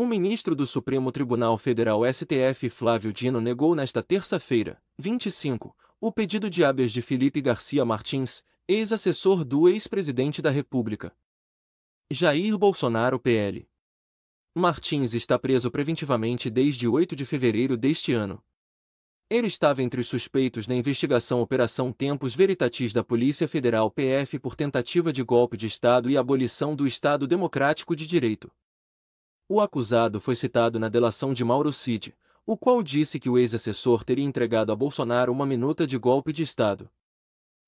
O ministro do Supremo Tribunal Federal STF Flávio Dino negou nesta terça-feira, 25, o pedido de habeas de Felipe Garcia Martins, ex-assessor do ex-presidente da República. Jair Bolsonaro PL. Martins está preso preventivamente desde 8 de fevereiro deste ano. Ele estava entre os suspeitos na investigação Operação Tempos Veritatis da Polícia Federal PF por tentativa de golpe de Estado e abolição do Estado Democrático de Direito. O acusado foi citado na delação de Mauro Cid, o qual disse que o ex-assessor teria entregado a Bolsonaro uma minuta de golpe de Estado.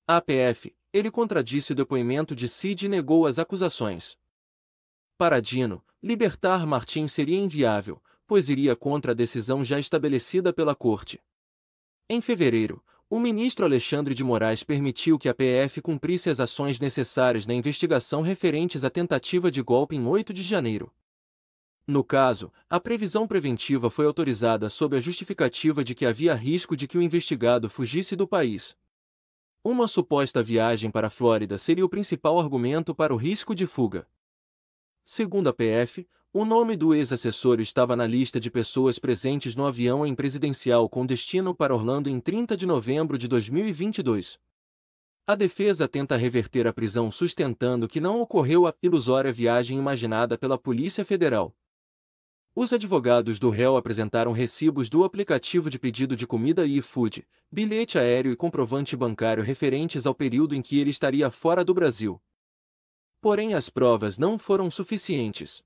A PF, ele contradisse o depoimento de Cid e negou as acusações. Para Dino, libertar Martins seria inviável, pois iria contra a decisão já estabelecida pela Corte. Em fevereiro, o ministro Alexandre de Moraes permitiu que a PF cumprisse as ações necessárias na investigação referentes à tentativa de golpe em 8 de janeiro. No caso, a previsão preventiva foi autorizada sob a justificativa de que havia risco de que o investigado fugisse do país. Uma suposta viagem para a Flórida seria o principal argumento para o risco de fuga. Segundo a PF, o nome do ex-assessor estava na lista de pessoas presentes no avião em presidencial com destino para Orlando em 30 de novembro de 2022. A defesa tenta reverter a prisão sustentando que não ocorreu a ilusória viagem imaginada pela Polícia Federal. Os advogados do réu apresentaram recibos do aplicativo de pedido de comida e food, bilhete aéreo e comprovante bancário referentes ao período em que ele estaria fora do Brasil. Porém, as provas não foram suficientes.